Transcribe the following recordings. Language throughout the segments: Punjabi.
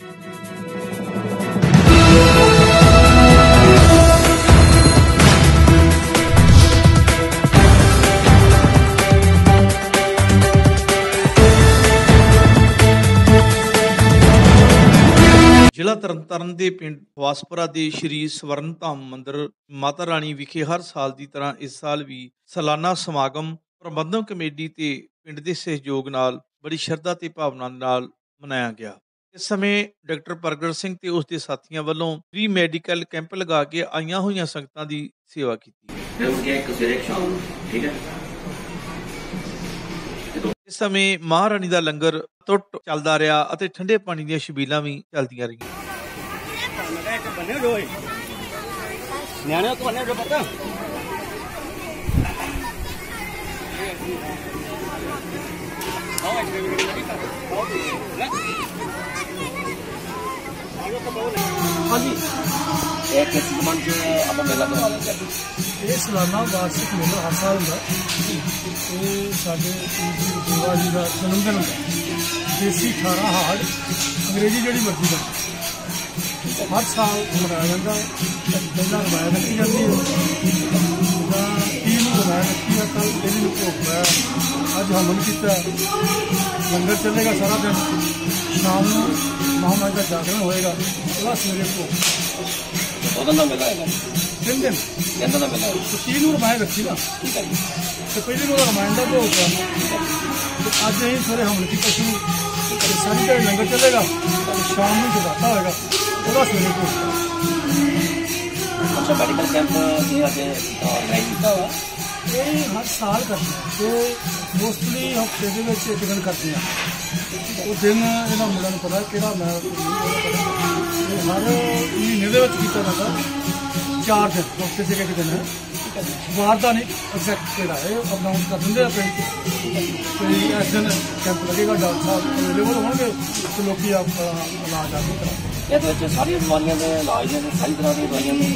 ਜ਼ਿਲ੍ਹਾ ਤਰਨਤਾਰਨ ਦੇ ਪਿੰਡ ਵਾਸਪੁਰਾ ਦੇ ਸ਼੍ਰੀ ਸਵਰਨ ਧਾਮ ਮੰਦਿਰ ਮਾਤਾ ਰਾਣੀ ਵਿਖੇ ਹਰ ਸਾਲ ਦੀ ਤਰ੍ਹਾਂ ਇਸ ਸਾਲ ਵੀ ਸਾਲਾਨਾ ਸਮਾਗਮ ਪ੍ਰਬੰਧਕ ਕਮੇਟੀ ਤੇ ਪਿੰਡ ਦੇ ਸਹਿਯੋਗ ਨਾਲ ਬੜੀ ਸ਼ਰਧਾ ਤੇ ਭਾਵਨਾ ਨਾਲ ਮਨਾਇਆ ਗਿਆ। ਇਸ ਸਮੇਂ ਡਾਕਟਰ ਪ੍ਰਗਟ ਸਿੰਘ ਤੇ ਉਸ ਦੇ ਸਾਥੀਆਂ ਵੱਲੋਂ ਫ੍ਰੀ ਮੈਡੀਕਲ ਕੈਂਪ ਲਗਾ ਕੇ ਆਈਆਂ ਹੋਈਆਂ ਸੰਗਤਾਂ ਦੀ ਸੇਵਾ ਕੀਤੀ ਇਸ ਸਮੇਂ ਮਹਾਰਾਣੀ ਦਾ ਲੰਗਰ ਟੁੱਟ ਚੱਲਦਾ ਰਿਹਾ ਅਤੇ ਠੰਡੇ ਪਾਣੀ ਦੀਆਂ ਛਬੀਲਾਂ ਵੀ ਚੱਲਦੀਆਂ ਰਹੀਆਂ। ਬੰਨੇ ਜੋ ਹੈ ਨਿਆਣੇ ਤੋਂ ਬੰਨੇ ਜੋ ਪਤਾ ਹਾਂਜੀ। ਇਹ ਕਿਸ ਜ਼ਮਾਨ ਚ ਆਪਾਂ ਮੇਲਾ ਕਰਵਾ ਲੈਂਦੇ ਹਾਂ। ਇਹ ਸਾਲਾਨਾ ਵਾਰਸ਼ਿਕ ਮੇਲਾ ਹਰ ਸਾਲ ਹੁੰਦਾ ਇਹ ਸਾਡੇ ਪੀਜੀ ਦੇਵਾ ਜੀ ਦਾ ਜਨਮ ਦਿਨ ਹੁੰਦਾ ਦੇਸੀ 18 ਹਾੜ ਅੰਗਰੇਜ਼ੀ ਜਿਹੜੀ ਮਰਜ਼ੀ ਦਾ। ਹਰ ਸਾਲ ਮਨਾਇਆ ਜਾਂਦਾ ਹੈ। ਪਹਿਲਾਂ ਰਵਾਇਤ ਰੱਖੀ ਜਾਂਦੀ ਹੈ। ਕੱਲ ਤੇਰੀ ਨੂੰ ਭੋਗ ਪਾਇਆ ਅੱਜ ਹਮਨ ਕੀਤਾ। ਲੰਗਰ ਚੱਲੇਗਾ ਸਾਰਾ ਦਿਨ। ਸ਼ਾਮ ਨੂੰ ਮਹਾਮਾਰੀ ਦਾ ਜਾਗਰਣ ਹੋਏਗਾ। ਉਹਦਾ ਸਵੇਰੇ ਭੋਗ ਉਹਦਾ ਨਾਮ ਮੇਲਾ ਹੈਗਾ। ਤਿੰਨ ਦਿਨ। ਕਹਿੰਦਾ ਦਾ ਮੇਲਾ ਹੈ। ਤੇ ਤੀਹ ਨੂੰ ਰਵਾਇਤ ਰੱਖੀ ਨਾ। ਠੀਕ ਹੈ ਤੇ ਪਹਿਲੇ ਨੂੰ ਰਮਾਇਣ ਦਾ ਭੋਗ ਤੇ ਅੱਜ ਅਸੀਂ ਸਵੇਰੇ ਹਮਲ ਕੀਤਾ ਸ਼ੁਰੂ ਸਾਰੀ ਦਿਹਾੜੀ ਲੰਗਰ ਚੱਲੇਗਾ। ਸ਼ਾਮ ਨੂੰ ਜਗਾਤਾ ਹੋਏਗਾ। ਉਹਦਾ ਸਵੇਰੇ ਭੋਗ ਅੱਛਾ ਮੈਡੀਕਲ ਕੈਂਪ ਇਹ ਅੱਜ ਲਾਈਵ ਕੀਤਾ ਵਾ ਇਹ ਹਰ ਸਾਲ ਕਰਦੇ ਹਾਂ ਤੇ ਮੋਸਟਲੀ ਹਫ਼ਤੇ ਦੇ ਵਿੱਚ ਇੱਕ ਦਿਨ ਕਰਦੇ ਆ। ਉਹ ਦਿਨ ਇਹਨਾਂ ਮੁੰਡਿਆਂ ਨੂੰ ਪਤਾ ਕਿਹੜਾ ਮੈਂ ਇਹ ਹਰ ਮਹੀਨੇ ਦੇ ਵਿੱਚ ਕੀਤਾ ਜਾਂਦਾ। ਚਾਰ ਦਿਨ ਹਫ਼ਤੇ 'ਚ ਇੱਕ ਦਿਨ ਵਾਰ ਦਾ ਨਹੀਂ ਐਗਜ਼ੈਕਟ ਕਿਹੜਾ ਹੈ ਅਨਾਉਂਸ ਕਰ ਦਿੰਦੇ ਆ ਪਿੰਡ ਤੇ ਇਸ ਦਿਨ ਕੈਂਪ ਲੱਗੇਗਾ ਡਾਕਟਰ ਸਾਹਿਬ ਅਵੇਲੇਬਲ ਹੋਣਗੇ ਤੇ ਲੋਕੀ ਆਪ ਇਲਾਜ ਆ ਕੇ ਕਰਾਉਂਦੇ ਇਹਦੇ ਵਿੱਚ ਸਾਰੀਆਂ ਬਿਮਾਰੀਆਂ ਦੇ ਇਲਾਜ ਨੇ ਸਾਰੀ ਤਰ੍ਹਾਂ ਦੀਆਂ ਦਵਾਈਆਂ ਨੇ।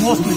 ਮੋਸਟਲੀ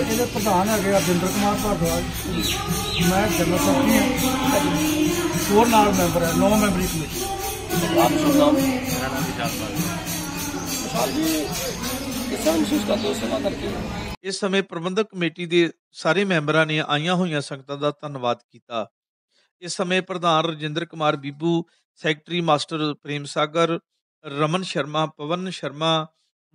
ਇਹਦੇ ਪ੍ਰਧਾਨ ਹੈਗੇ ਅਰਜਿੰਦਰ ਕੁਮਾਰ ਭਾਰਦਵਾਜ। ਮੈਂ ਜਨਰਲ ਸੈਕਟਰੀ ਹਾਂ। ਹੋਰ ਨਾਲ ਮੈਂਬਰ ਹੈ ਨੌ ਮੈਂਬਰੀ ਕਮੇਟੀ। ਆਪ ਸ਼ੁਭ ਨਾਮ ਮੇਰਾ ਨਾਮ ਵਿਸ਼ਾਲ ਵਿਸ਼ਾਲ ਜੀ ਕਿਸ ਤਰ੍ਹਾਂ ਮਹਿਸੂਸ ਕਰਦੇ ਹੋ ਸੇਵਾ ਕਰਕੇ? ਇਸ ਸਮੇਂ ਪ੍ਰਬੰਧਕ ਕਮੇਟੀ ਦੇ ਸਾਰੇ ਮੈਂਬਰਾਂ ਨੇ ਆਈਆਂ ਹੋਈਆਂ ਸੰਗਤਾਂ ਦਾ ਧੰਨਵਾਦ ਕੀਤਾ। ਇਸ ਸਮੇਂ ਪ੍ਰਧਾਨ Rajinder Kumar Bibu secretary master Prem Sagar Raman Sharma Pawan Sharma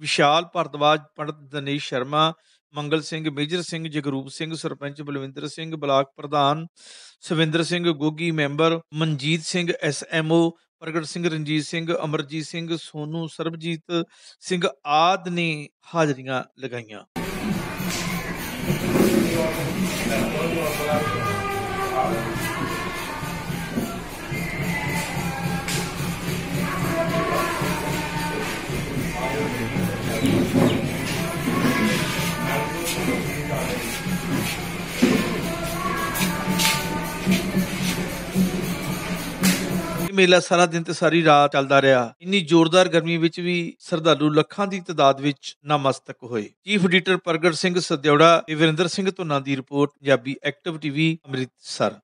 Vishal Bhardwaj Pandit Dinesh Sharma Mangal Singh, Major Singh, Jagroop Singh, sarpanch Balwinder Singh, block ਪ੍ਰਧਾਨ ਸਵਿੰਦਰ ਸਿੰਘ ਗੋਗੀ, ਮੈਂਬਰ ਮਨਜੀਤ ਸਿੰਘ ਐਸਐਮਓ ਪ੍ਰਗਟ ਸਿੰਘ, ਰਣਜੀਤ ਸਿੰਘ, ਅਮਰਜੀਤ ਸਿੰਘ, ਸੋਨੂ, ਸਰਬਜੀਤ ਸਿੰਘ ਆਦ ਨੇ ਹਾਜ਼ਰੀਆਂ ਲਗਾਈਆਂ। ਇਹ ਮੇਲਾ ਸਾਰਾ ਦਿਨ ਤੇ ਸਾਰੀ ਰਾਤ ਚੱਲਦਾ ਰਿਹਾ। ਇੰਨੀ ਜ਼ੋਰਦਾਰ ਗਰਮੀ ਵਿੱਚ ਵੀ ਸਰਦਾਲੂ ਲੱਖਾਂ ਦੀ ਤਾਦਾਦ ਵਿੱਚ ਨਮਸਤਕ ਹੋਏ। ਚੀਫ ਐਡੀਟਰ ਪ੍ਰਗਟ ਸਿੰਘ ਸਦਿਉੜਾ ਤੇ ਵਿਰਿੰਦਰ ਸਿੰਘ ਧੁਨਾ ਦੀ report, Punjabi active TV, Amritsar.